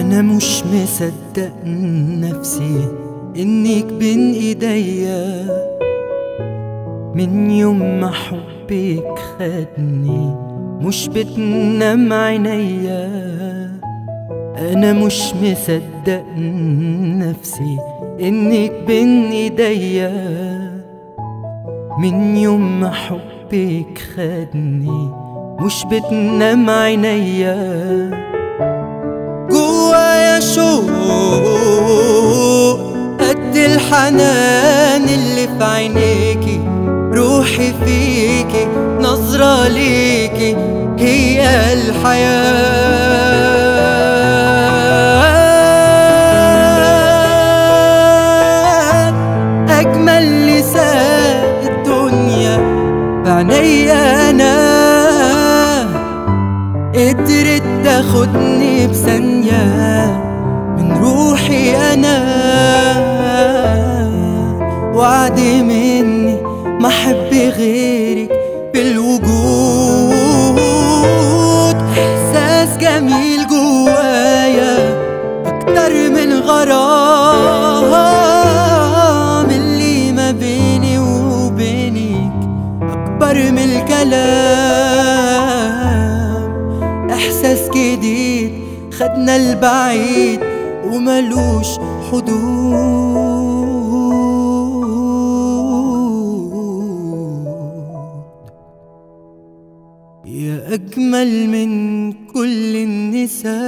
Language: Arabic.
أنا مش مصدق نفسي إنك بين إيديا. من يوم ما حبك خدني مش بتنام عينيا. أنا مش مصدق نفسي إنك بين إيديا. من يوم ما حبك خدني مش بتنام عينيا. الحياة. أجمل نساء الدنيا بعنيا أنا. قدرت تاخدني بثانية من روحي أنا. وعد مني ما أحب غيرك بالوجود. من الكلام. إحساس جديد خدنا البعيد وملوش حدود. يا أجمل من كل النساء.